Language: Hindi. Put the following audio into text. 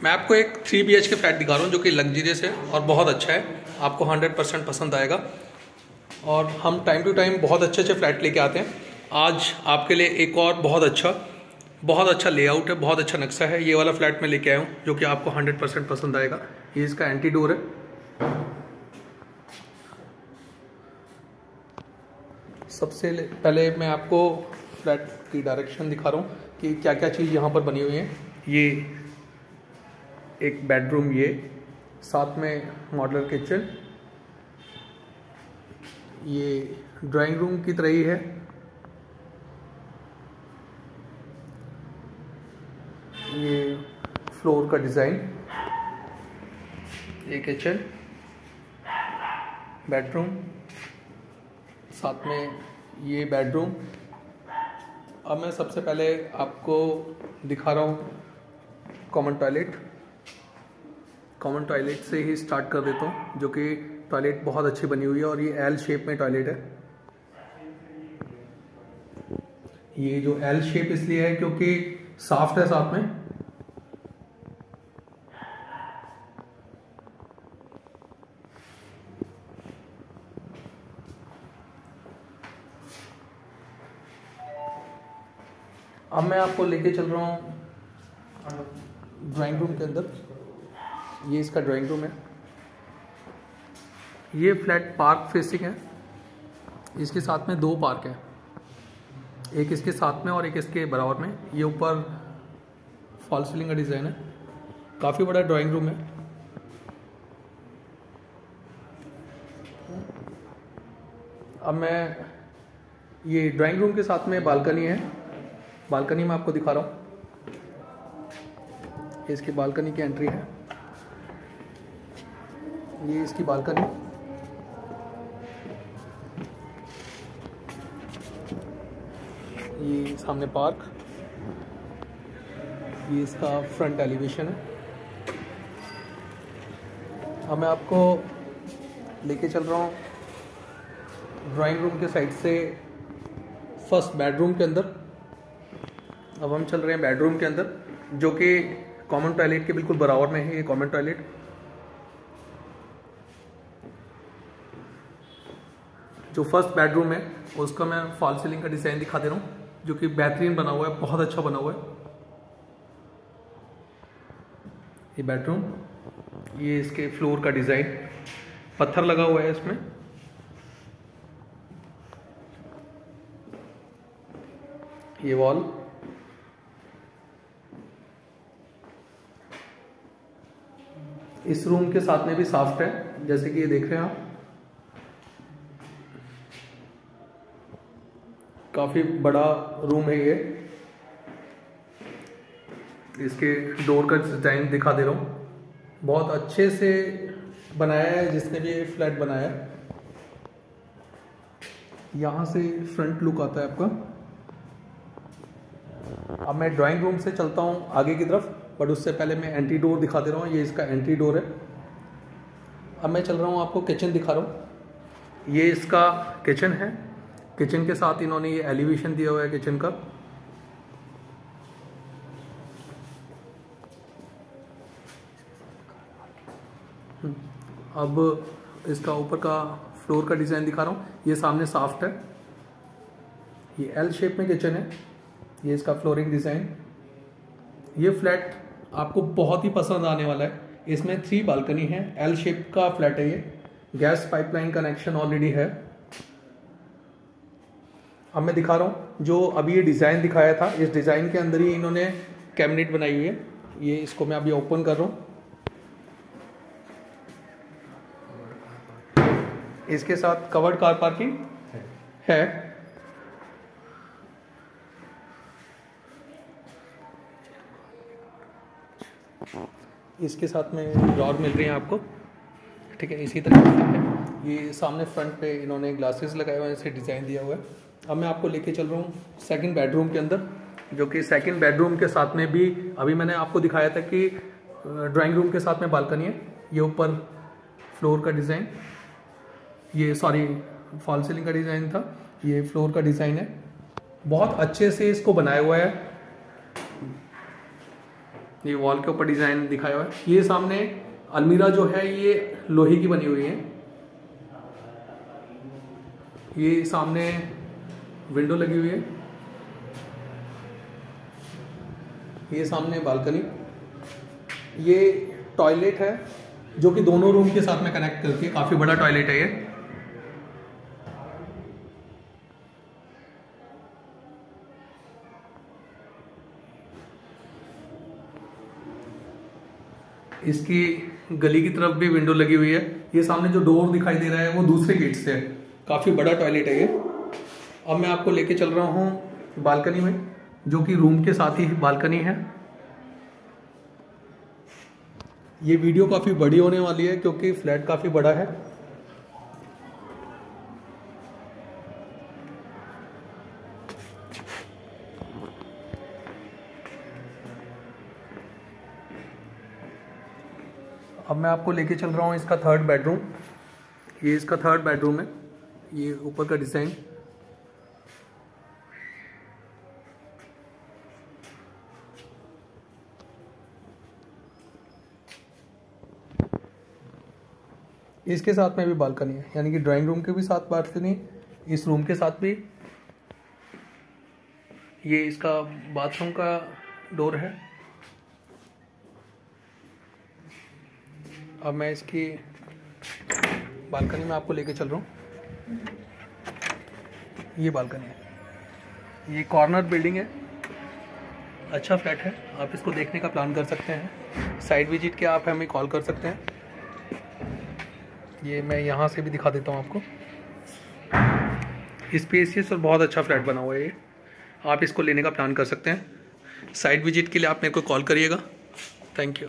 मैं आपको एक three B H K flat दिखा रहा हूँ जो कि लग्जरियस है और बहुत अच्छा है। आपको हंड्रेड परसेंट पसंद आएगा। और हम टाइम टू टाइम बहुत अच्छे अच्छे फ्लैट लेके आते हैं। आज आपके लिए एक और बहुत अच्छा बहुत अच्छा लेआउट है, बहुत अच्छा नक्शा है। ये वाला फ्लैट मैं लेके आया हूँ, जो कि आपको हंड्रेड परसेंट पसंद आएगा। ये इसका एंटी डोर है। सबसे पहले मैं आपको फ्लैट की डायरेक्शन दिखा रहा हूँ कि क्या क्या चीज़ यहाँ पर बनी हुई है। ये एक बेडरूम ये, साथ में मॉडलर किचन ये ड्राइंग रूम की तरह ही है. ये फ्लोर का डिज़ाइन ये किचन बेडरूम साथ में ये बेडरूम अब मैं सबसे पहले आपको दिखा रहा हूँ कॉमन टॉयलेट कॉमन टॉयलेट से ही स्टार्ट कर देता हूँ, जो कि टॉयलेट बहुत अच्छी बनी हुई है और ये एल शेप में टॉयलेट है। ये जो एल शेप इसलिए है क्योंकि सॉफ्ट है साथ में। अब मैं आपको लेके चल रहा हूँ ड्राइंग रूम के अंदर। ये इसका ड्राइंग रूम है। ये फ्लैट पार्क फेसिंग है। इसके साथ में दो पार्क हैं। एक इसके साथ में और एक इसके बराबर में। ये ऊपर फॉल सीलिंग का डिज़ाइन है। काफ़ी बड़ा ड्राइंग रूम है। अब मैं ये ड्राइंग रूम के साथ में बालकनी है। बालकनी में आपको दिखा रहा हूँ। इसकी बालकनी की एंट्री है। ये इसकी बालकनी। ये सामने पार्क। ये इसका फ्रंट एलिवेशन है। अब मैं आपको लेके चल रहा हूँ ड्राइंग रूम के साइड से फ़र्स्ट बेडरूम के अंदर। अब हम चल रहे हैं बेडरूम के अंदर, जो कि कॉमन टॉयलेट के बिल्कुल बराबर में है, ये कॉमन टॉयलेट। जो फ़र्स्ट बेडरूम है, उसका मैं फॉल सीलिंग का डिज़ाइन दिखा दे रहा हूँ, जो कि बेहतरीन बना हुआ है, बहुत अच्छा बना हुआ है। ये बेडरूम ये इसके फ्लोर का डिज़ाइन पत्थर लगा हुआ है इसमें। ये वॉल इस रूम के साथ में भी सॉफ्ट है, जैसे कि ये देख रहे हैं आप। काफ़ी बड़ा रूम है ये। इसके डोर का डिज़ाइन दिखा दे रहा हूँ। बहुत अच्छे से बनाया है, जिसने भी ये फ्लैट बनाया है। यहाँ से फ्रंट लुक आता है आपका। अब मैं ड्राइंग रूम से चलता हूँ आगे की तरफ़ बट उससे पहले मैं एंट्री डोर दिखा दे रहा हूँ। ये इसका एंट्री डोर है। अब मैं चल रहा हूँ, आपको किचन दिखा रहा हूँ। ये इसका किचन है। किचन के साथ इन्होंने ये एलिवेशन दिया हुआ है किचन का। अब इसका ऊपर का फ्लोर का डिज़ाइन दिखा रहा हूँ। ये सामने सॉफ्ट है। ये एल शेप में किचन है। ये इसका फ्लोरिंग डिज़ाइन ये फ्लैट आपको बहुत ही पसंद आने वाला है। इसमें थ्री बालकनी है। एल शेप का फ्लैट है ये। गैस पाइपलाइन कनेक्शन ऑलरेडी है। अब मैं दिखा रहा हूँ जो अभी ये डिज़ाइन दिखाया था। इस डिज़ाइन के अंदर ही इन्होंने कैबिनेट बनाई हुई है। ये इसको मैं अभी ओपन कर रहा हूँ। इसके साथ कवर्ड कार पार्किंग है। इसके साथ में ड्रॉर मिल रही हैं आपको। ठीक है, इसी तरह ये सामने फ्रंट पे इन्होंने ग्लासेस लगाए हुए हैं, इसे डिज़ाइन दिया हुआ है। अब मैं आपको लेके चल रहा हूँ सेकंड बेडरूम के अंदर, जो कि सेकंड बेडरूम के साथ में भी अभी मैंने आपको दिखाया था कि ड्राइंग रूम के साथ में बालकनी है। ये ऊपर फ्लोर का डिज़ाइन ये सॉरी फॉल सीलिंग का डिज़ाइन था। ये फ्लोर का डिज़ाइन है। बहुत अच्छे से इसको बनाया हुआ है। ये वॉल के ऊपर डिज़ाइन दिखाया हुआ है। ये सामने अलमीरा जो है, ये लोहे की बनी हुई है। ये सामने विंडो लगी हुई है। ये सामने बालकनी। ये टॉयलेट है, जो कि दोनों रूम के साथ में कनेक्ट करती है। काफ़ी बड़ा टॉयलेट है ये। इसकी गली की तरफ़ भी विंडो लगी हुई है। ये सामने जो डोर दिखाई दे रहा है, वो दूसरे गेट से है। काफ़ी बड़ा टॉयलेट है ये। अब मैं आपको लेके चल रहा हूँ बालकनी में, जो कि रूम के साथ ही बालकनी है। ये वीडियो काफ़ी बड़ी होने वाली है, क्योंकि फ्लैट काफ़ी बड़ा है। अब मैं आपको लेके चल रहा हूँ इसका थर्ड बेडरूम ये इसका थर्ड बेडरूम है। ये ऊपर का डिज़ाइन इसके साथ में भी बालकनी है। यानी कि ड्राइंग रूम के भी साथ बालकनी, इस रूम के साथ भी। ये इसका बाथरूम का डोर है। अब मैं इसकी बालकनी में आपको लेके चल रहा हूँ। ये बालकनी है। ये कॉर्नर बिल्डिंग है। अच्छा फ्लैट है। आप इसको देखने का प्लान कर सकते हैं। साइड विज़िट के आप हमें कॉल कर सकते हैं। ये मैं यहाँ से भी दिखा देता हूँ आपको। स्पेसियस और बहुत अच्छा फ्लैट बना हुआ है ये। आप इसको लेने का प्लान कर सकते हैं। साइट विज़िट के लिए आप मेरे को कॉल करिएगा। Thank you